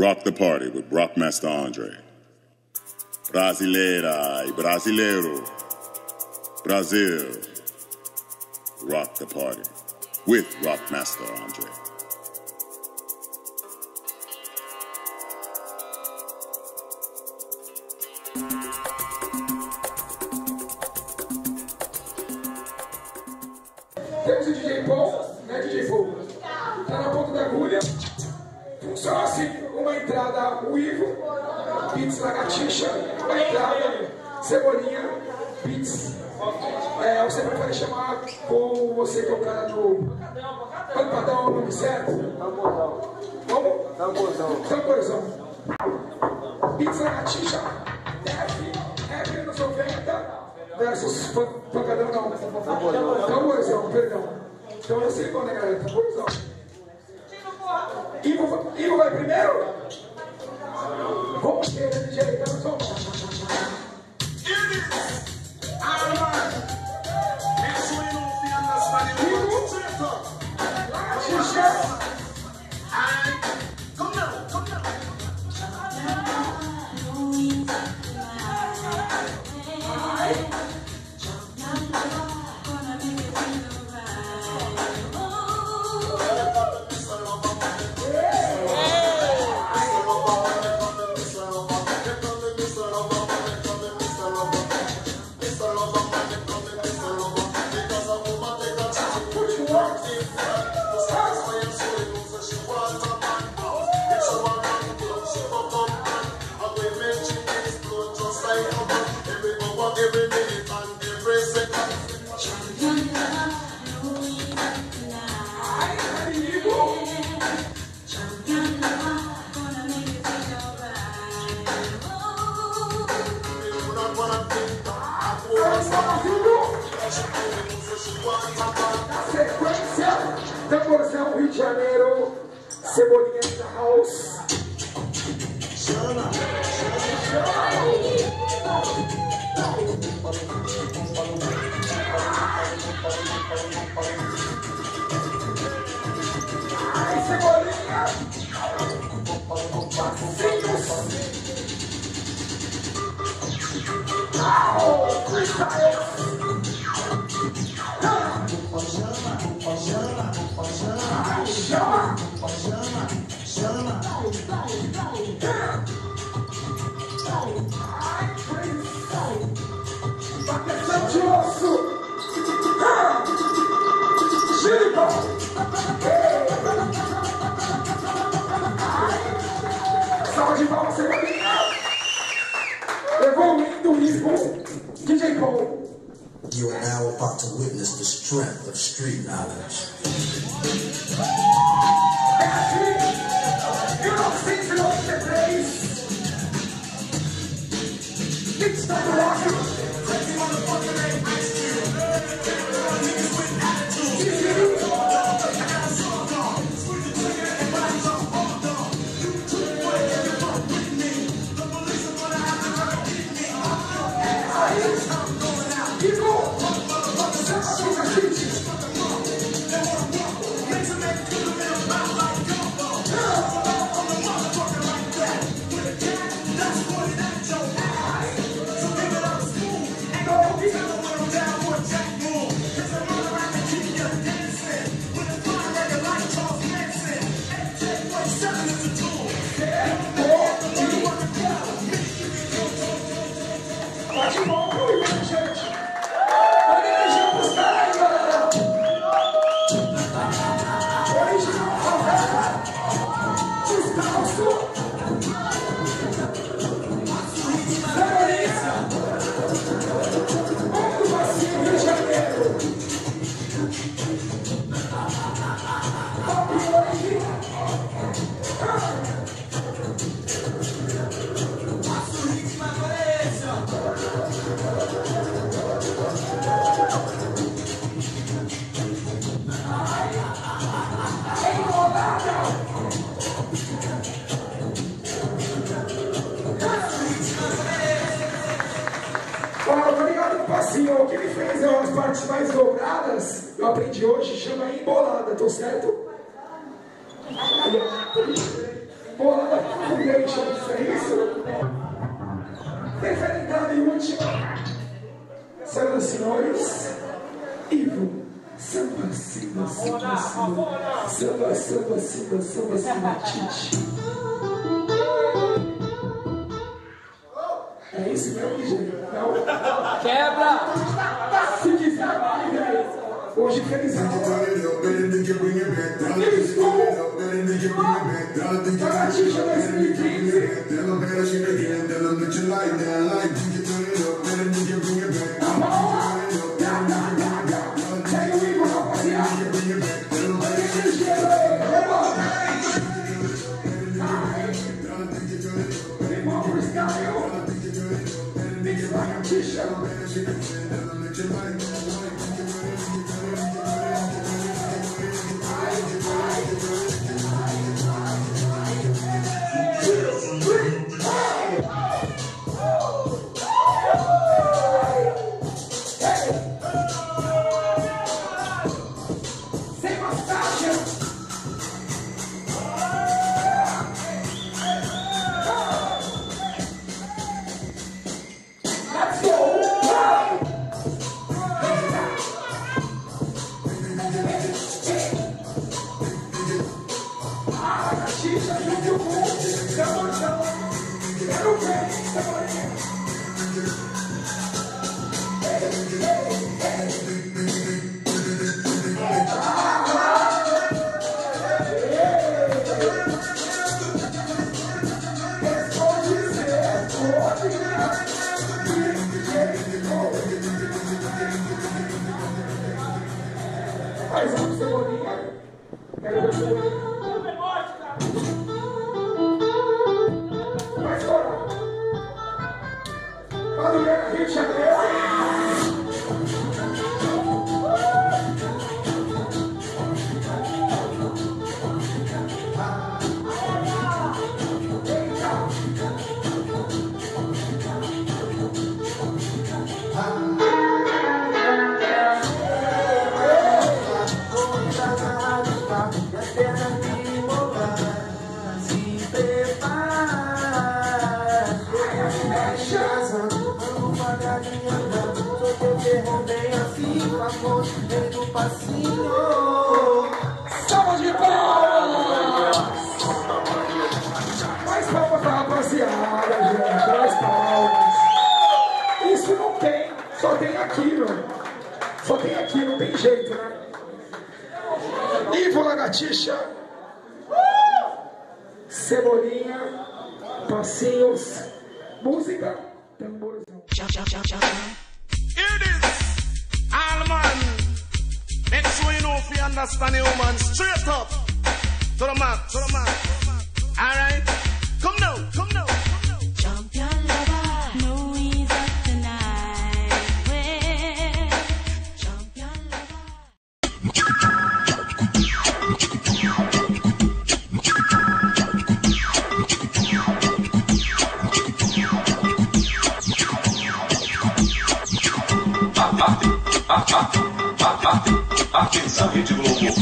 Rock the Party with Rockmaster Andre. Brasileira e brasileiro. Brazil. Rock the Party with Rockmaster Andre. Temos o DJ Paul, né, DJ Paul? Tá na ponta da agulha. Funciona assim, uma entrada o Ivo, Beats Lagartixa, uma entrada, Cebolinha, Beats. É, você prefere chamar com você que é o cara do Pampadão, o nome certo? Tamborzão. Como? Tamborzão. Tamborzão. Beats Lagartixa, Def, Rap anos 90 versus pan- Pancadão não. Tamborzão. Tamborzão, perdão. Então eu sei qual é, galera. Tamborzão. Ivo, va- Ivo vai primeiro? Cebolinha da House. Ai, Cebolinha. Passinhos. Ai, chama. You are now about to witness the strength of street knowledge. Passinho. O que me fez as partes mais dobradas, eu aprendi hoje, chama embolada, tô certo? Aí, ó. Bolada Foundations, é isso? Terceira entrada e última. Senhoras e senhores, Ivo, samba, samba, samba, samba, samba, samba, samba, samba, samba, tite. É isso mesmo, DJ? Não? Quebra! Worship, check this out. Here is Paul. Huh? Tell her bring it back. Tell her she bring it back. Tell her she bring it back. Mas Salva de palmas! Mais palmas pra rapaziada, gente. Mais palmas. Isso não tem. Só tem aqui, meu. Só tem aqui, não tem jeito, né? Ivo Lagartixa. Cebolinha. Passinhos. Música. Tamborzão. Hear fi understand a woman straight up. To the max. To the max. Alright? Inside de Globo.